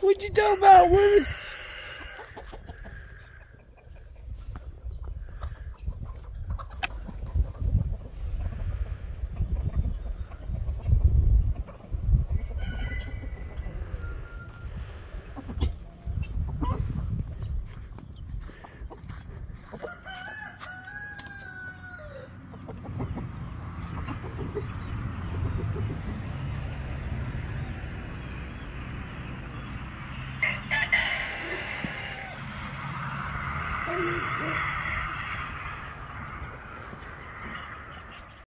What you talking about, Willis? Oh, my God.